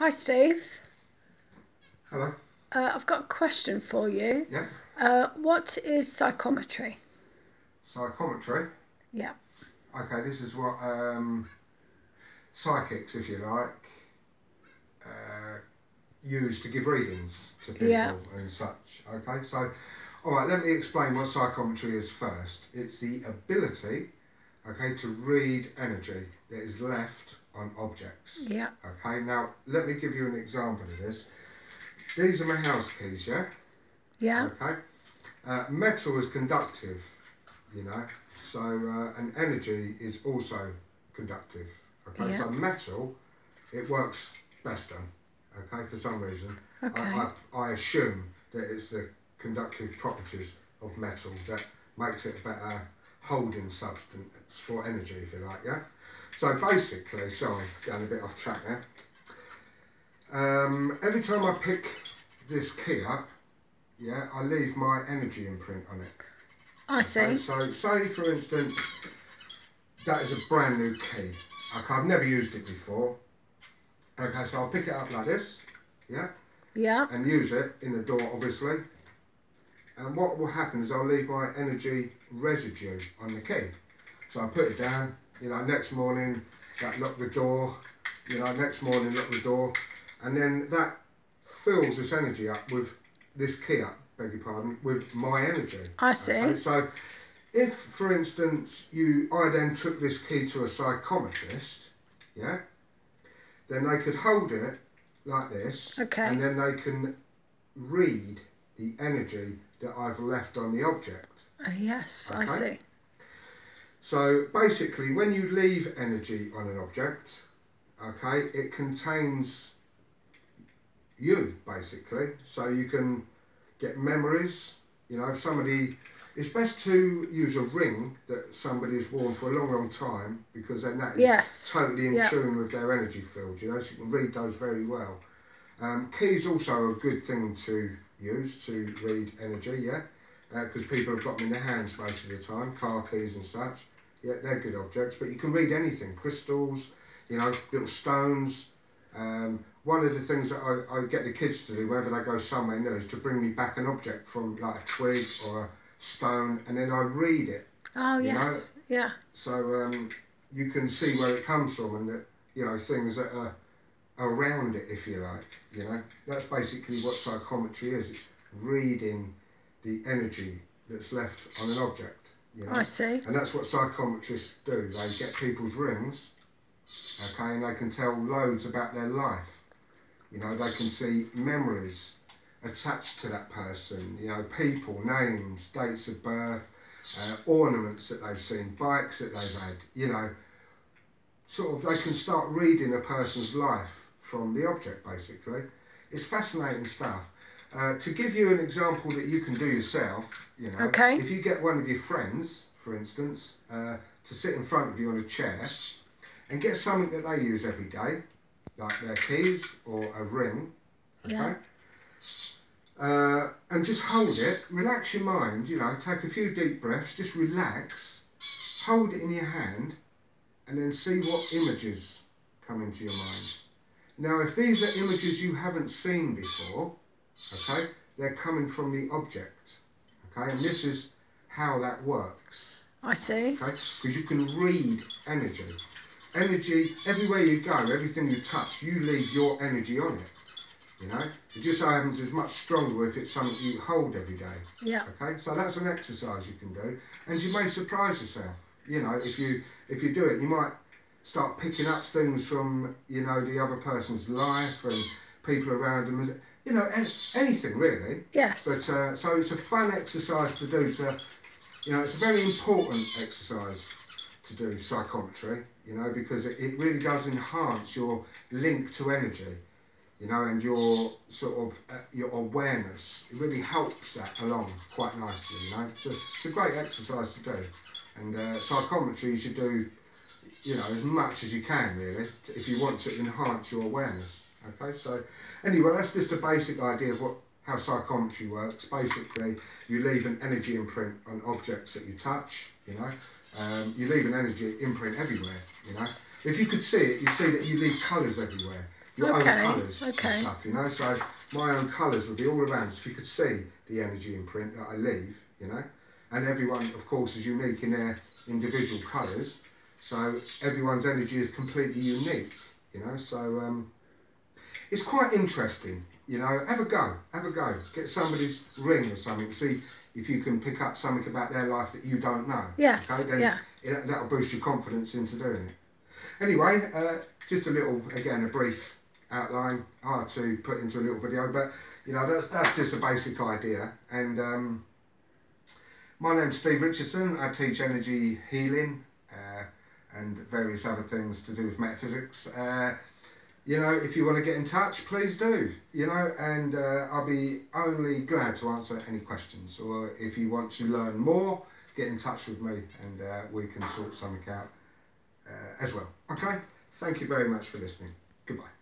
Hi, Steve. Hello. Uh, I've got a question for you. Yeah. Uh, what is psychometry? Psychometry. Yeah. Okay, this is what um, psychics, if you like, uh, use to give readings to people Yeah. and such. Okay, so all right, let me explain what psychometry is first. It's the ability, okay, to read energy that is left on objects. Yeah. Okay, now let me give you an example of this. These are my house keys, yeah? Yeah. Okay. Uh, metal is conductive, you know, so uh, and energy is also conductive. Okay, Yeah. so metal, it works best on. Okay, for some reason. Okay. I, I, I assume that it's the conductive properties of metal that makes it a better holding substance for energy, if you like, yeah? So basically, sorry, going a bit off track there. Um, every time I pick this key up, yeah, I leave my energy imprint on it. I Okay, see. so say for instance, that is a brand new key. Okay, I've never used it before. Okay, so I'll pick it up like this, yeah, Yeah. and use it in the door, obviously. And what will happen is I'll leave my energy residue on the key. So I put it down, you know, next morning, that lock the door, you know, next morning lock the door, and then that fills this energy up with this key up, beg your pardon, with my energy. I see. Okay, so if, for instance, you I then took this key to a psychometrist, yeah, then they could hold it like this, Okay. and then they can read the energy that I've left on the object. Uh, yes, I see. So basically, when you leave energy on an object, okay, it contains you basically. So you can get memories. You know, if somebody, it's best to use a ring that somebody's worn for a long, long time because then that is Yes. totally in Yeah. tune with their energy field. You know, so you can read those very well. Um, keys also a good thing to use to read energy. Yeah because people have got them in their hands most of the time, car keys and such. Yeah, they're good objects, but you can read anything, crystals, you know, little stones. Um, one of the things that I, I get the kids to do whenever they go somewhere new is to bring me back an object from like a twig or a stone, and then I read it. Oh, You know- yes. Yeah. So um, you can see where it comes from and that, you know, things that are around it, if you like. You know, that's basically what psychometry is. It's reading the energy that's left on an object. You know? I see. And that's what psychometrists do. They get people's rings, okay, and they can tell loads about their life. You know, they can see memories attached to that person, you know, people, names, dates of birth, uh, ornaments that they've seen, bikes that they've had, you know. Sort of, they can start reading a person's life from the object, basically. It's fascinating stuff. Uh, to give you an example that you can do yourself, you know, Okay. if you get one of your friends, for instance, uh, to sit in front of you on a chair and get something that they use every day, like their keys or a ring, okay? Yeah. Uh, and just hold it, relax your mind, you know, take a few deep breaths, just relax, hold it in your hand, and then see what images come into your mind. Now, if these are images you haven't seen before, okay, they're coming from the object, okay, and this is how that works, I see. okay, because you can read energy. Energy, everywhere you go, everything you touch, you leave your energy on it. You know, it just so happens it's much stronger if it's something you hold every day. Yeah. Okay, so that's an exercise you can do, and you may surprise yourself. You know, if you if you do it, you might start picking up things from you know the other person's life and people around them. You know, anything really. Yes. But uh, so it's a fun exercise to do. To you know, it's a very important exercise to do psychometry. You know, because it, it really does enhance your link to energy. You know, and your sort of uh, your awareness. It really helps that along quite nicely. You know, so it's a great exercise to do. And uh, psychometry you should do, you know, as much as you can really, if you want to enhance your awareness. Okay, so anyway, that's just a basic idea of what how psychometry works. Basically, you leave an energy imprint on objects that you touch. You know, um, you leave an energy imprint everywhere. You know, if you could see it, you'd see that you leave colours everywhere. your Okay, own colours okay. and stuff, you know. So my own colours would be all around. So if you could see the energy imprint that I leave, you know, and everyone, of course, is unique in their individual colours. So everyone's energy is completely unique, you know. So um, it's quite interesting, you know. Have a go, have a go. Get somebody's ring or something. See if you can pick up something about their life that you don't know. Yes, Okay, then yeah. it, that'll boost your confidence into doing it. Anyway, uh, just a little, again, a brief outline, hard to put into a little video, but you know that's that's just a basic idea. And um, my name's Steve Richardson. I teach energy healing uh, and various other things to do with metaphysics. Uh, you know, if you want to get in touch, please do. You know, and uh, I'll be only glad to answer any questions. Or if you want to learn more, get in touch with me, and uh, we can sort something out uh, as well. Okay. Thank you very much for listening. Goodbye.